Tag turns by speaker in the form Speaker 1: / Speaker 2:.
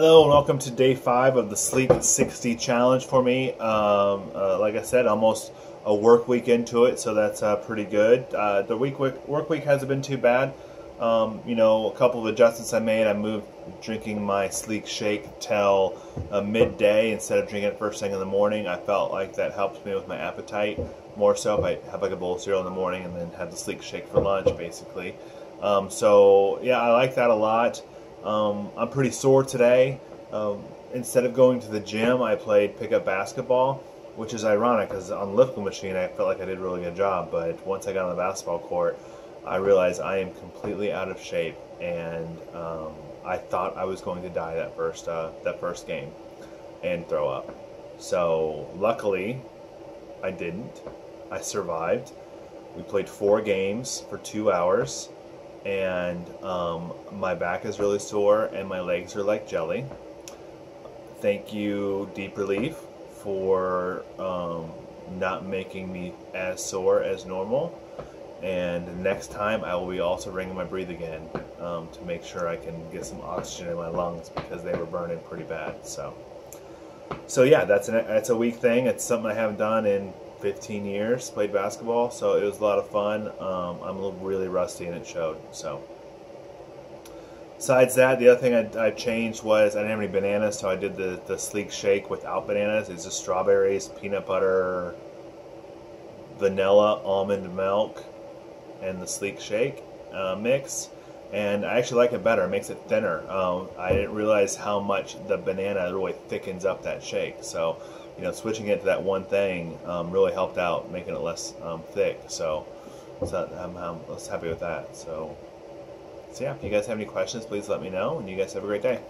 Speaker 1: Hello and welcome to day five of the Slique 60 challenge for me. Um, uh, like I said, almost a work week into it, so that's uh, pretty good. Uh, the week work week hasn't been too bad. Um, you know, a couple of adjustments I made. I moved drinking my Slique Shake till uh, midday instead of drinking it first thing in the morning. I felt like that helped me with my appetite more so if I have like a bowl of cereal in the morning and then have the Slique Shake for lunch, basically. Um, so yeah, I like that a lot. Um, I'm pretty sore today. Um, instead of going to the gym, I played pickup basketball, which is ironic because on the lifting machine I felt like I did a really good job, but once I got on the basketball court, I realized I am completely out of shape, and um, I thought I was going to die that first uh, that first game and throw up. So luckily, I didn't. I survived. We played four games for two hours and um, my back is really sore and my legs are like jelly. Thank you, Deep Relief, for um, not making me as sore as normal. And next time, I will be also ringing my breathe again um, to make sure I can get some oxygen in my lungs because they were burning pretty bad. So, so yeah, that's an that's a week thing. It's something I haven't done in 15 years, played basketball, so it was a lot of fun. Um, I'm a little really rusty and it showed. So, besides that, the other thing I, I, changed was I didn't have any bananas, so I did the, the Slique shake without bananas. It's just strawberries, peanut butter, vanilla, almond milk, and the Slique shake uh, mix. And I actually like it better. It makes it thinner. Um, I didn't realize how much the banana really thickens up that shake. So you know, switching it to that one thing um, really helped out, making it less um, thick. So, so I'm, I'm less happy with that. So, so yeah, if you guys have any questions, please let me know, and you guys have a great day.